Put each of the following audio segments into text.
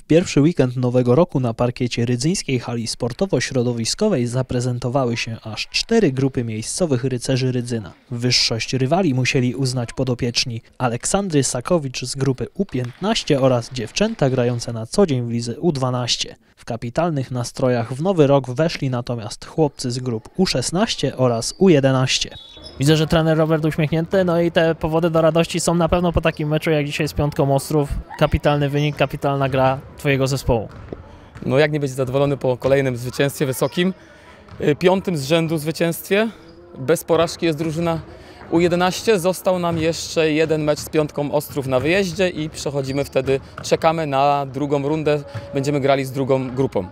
W pierwszy weekend nowego roku na parkiecie rydzyńskiej hali sportowo-środowiskowej zaprezentowały się aż cztery grupy miejscowych rycerzy Rydzyna. Wyższość rywali musieli uznać podopieczni Aleksandry Sakowicz z grupy U15 oraz dziewczęta grające na co dzień w lidze U12. W kapitalnych nastrojach w nowy rok weszli natomiast chłopcy z grup U16 oraz U11. Widzę, że trener Robert uśmiechnięty, no i te powody do radości są na pewno po takim meczu jak dzisiaj z Piątką Ostrów. Kapitalny wynik, kapitalna gra Twojego zespołu. No jak nie być zadowolony po kolejnym zwycięstwie wysokim, y, piątym z rzędu zwycięstwie. Bez porażki jest drużyna U11. Został nam jeszcze jeden mecz z Piątką Ostrów na wyjeździe i przechodzimy wtedy, czekamy na drugą rundę, będziemy grali z drugą grupą.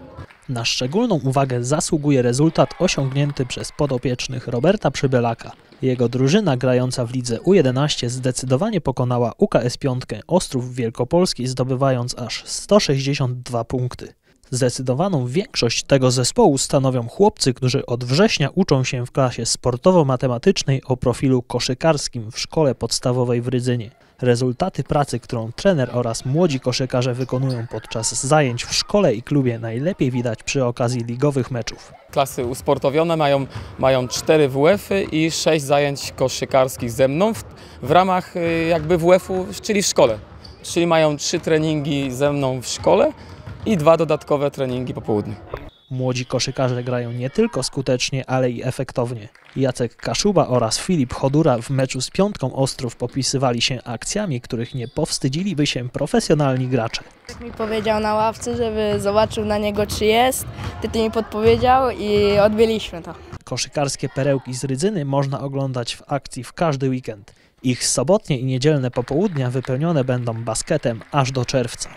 Na szczególną uwagę zasługuje rezultat osiągnięty przez podopiecznych Roberta Przybylaka. Jego drużyna grająca w lidze U11 zdecydowanie pokonała UKS Piątkę Ostrów Wielkopolski zdobywając aż 162 punkty. Zdecydowaną większość tego zespołu stanowią chłopcy, którzy od września uczą się w klasie sportowo-matematycznej o profilu koszykarskim w szkole podstawowej w Rydzynie. Rezultaty pracy, którą trener oraz młodzi koszykarze wykonują podczas zajęć w szkole i klubie najlepiej widać przy okazji ligowych meczów. Klasy usportowione mają, mają 4 WF-y i 6 zajęć koszykarskich ze mną w, w ramach y, jakby WF-u, czyli w szkole. Czyli mają 3 treningi ze mną w szkole i dwa dodatkowe treningi po południu. Młodzi koszykarze grają nie tylko skutecznie, ale i efektownie. Jacek Kaszuba oraz Filip Chodura w meczu z Piątką Ostrów popisywali się akcjami, których nie powstydziliby się profesjonalni gracze. Mi powiedział na ławce, żeby zobaczył na niego czy jest. Ty mi podpowiedział i odbyliśmy to. Koszykarskie perełki z Rydzyny można oglądać w akcji w każdy weekend. Ich sobotnie i niedzielne popołudnia wypełnione będą basketem aż do czerwca.